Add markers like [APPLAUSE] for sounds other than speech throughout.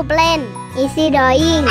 selalu plan, easy drawing.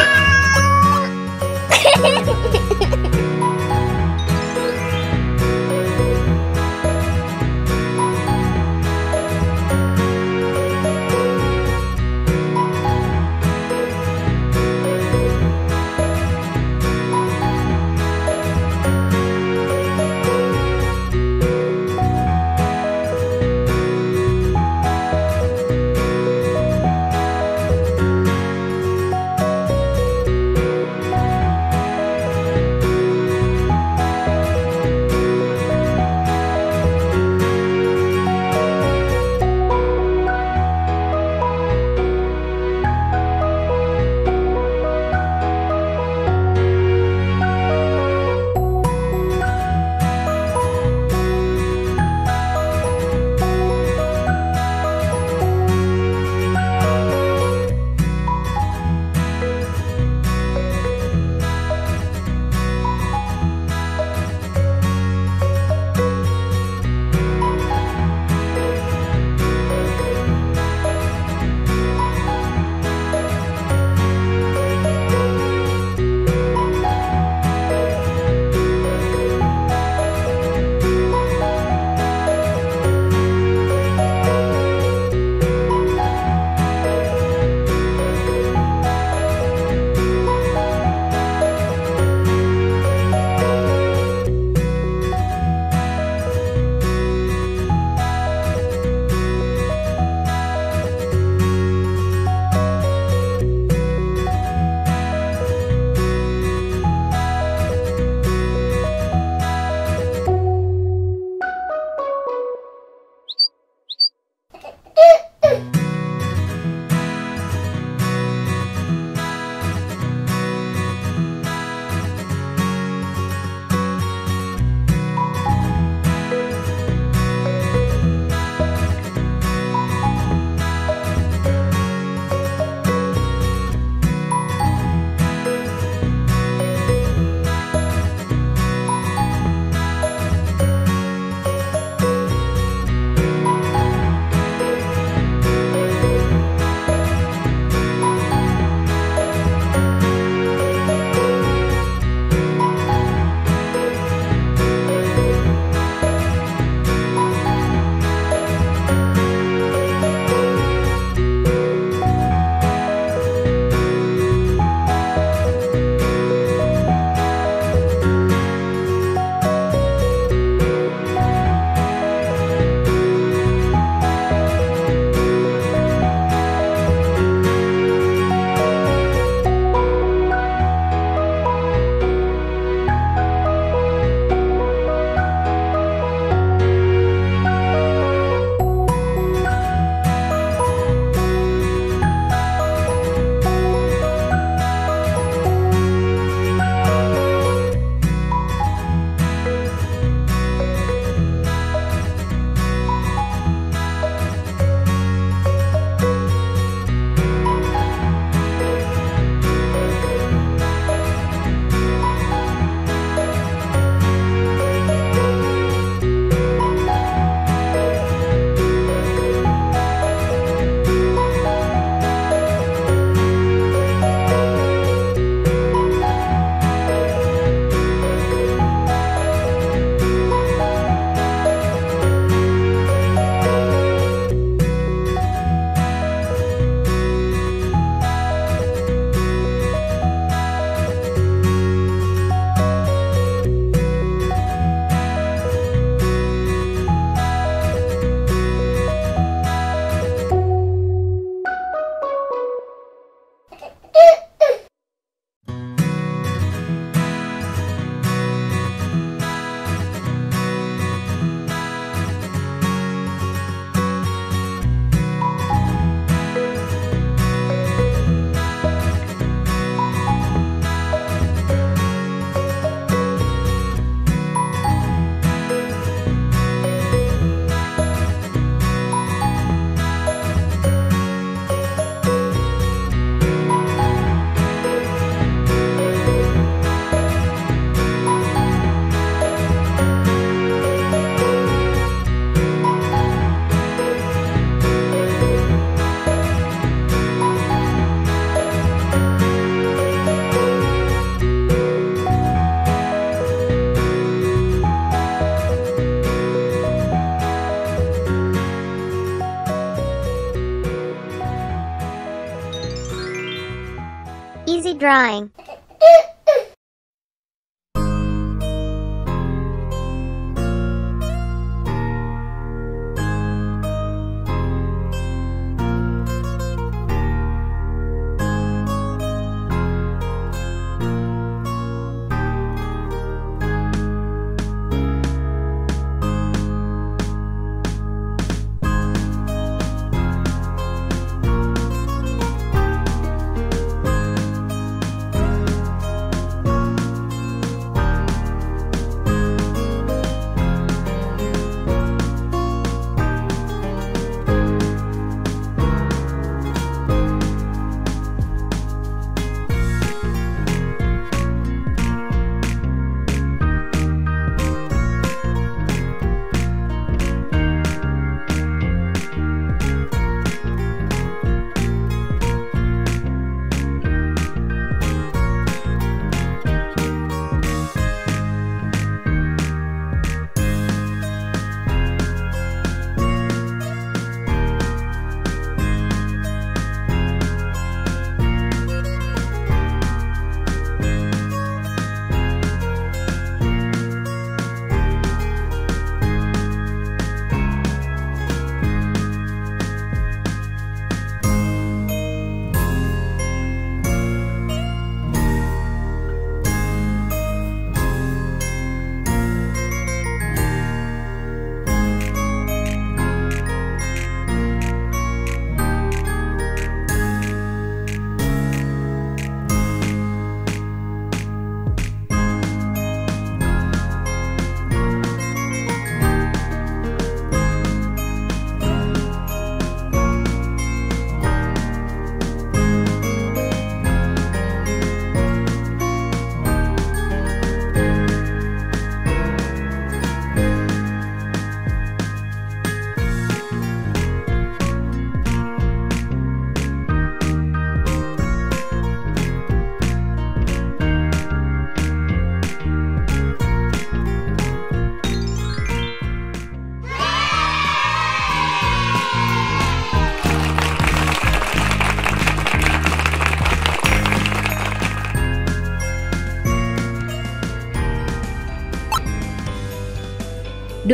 drawing. [LAUGHS]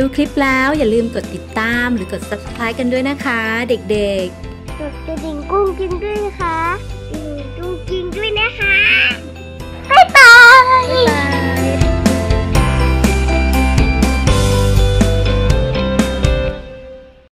ูคลิปแล้วอย่าลืมกดติดตามหรือกด subscribe กันด้วยนะคะ เด็กๆกดกระดิ่งกุ้งกินด้วยนะคะกระดิ่งกุ้งกินด้วยนะคะ บ๊ายบาย